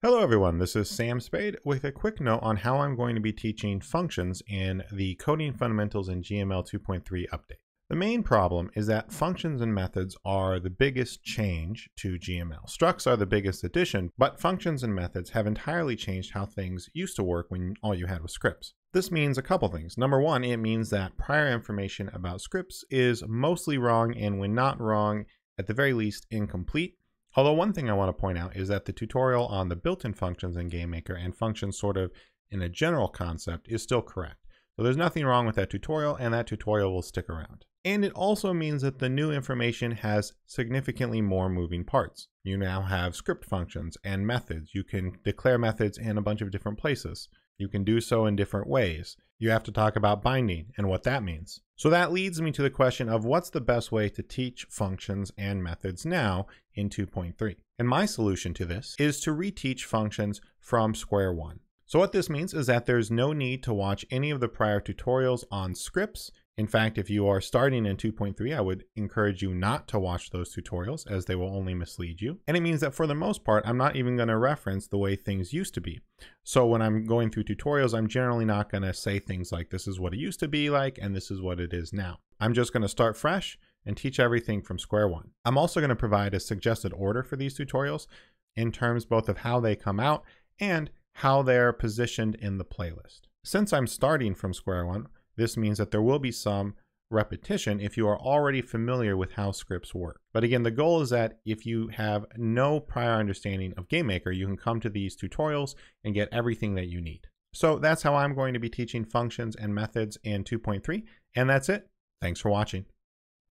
Hello everyone, this is Sam Spade with a quick note on how I'm going to be teaching functions in the Coding Fundamentals in GML 2.3 update. The main problem is that functions and methods are the biggest change to GML. Structs are the biggest addition, but functions and methods have entirely changed how things used to work when all you had was scripts. This means a couple things. Number one, it means that prior information about scripts is mostly wrong and when not wrong, at the very least incomplete. Although one thing I want to point out is that the tutorial on the built-in functions in GameMaker and functions sort of in a general concept is still correct. So there's nothing wrong with that tutorial and that tutorial will stick around. And it also means that the new information has significantly more moving parts. You now have script functions and methods. You can declare methods in a bunch of different places. You can do so in different ways. You have to talk about binding and what that means. So that leads me to the question of what's the best way to teach functions and methods now in 2.3. And my solution to this is to reteach functions from square one. So what this means is that there's no need to watch any of the prior tutorials on scripts in fact, if you are starting in 2.3, I would encourage you not to watch those tutorials as they will only mislead you. And it means that for the most part, I'm not even going to reference the way things used to be. So when I'm going through tutorials, I'm generally not going to say things like this is what it used to be like and this is what it is now. I'm just going to start fresh and teach everything from square one. I'm also going to provide a suggested order for these tutorials in terms both of how they come out and how they're positioned in the playlist. Since I'm starting from square one, this means that there will be some repetition if you are already familiar with how scripts work. But again, the goal is that if you have no prior understanding of GameMaker, you can come to these tutorials and get everything that you need. So that's how I'm going to be teaching functions and methods in 2.3, and that's it. Thanks for watching.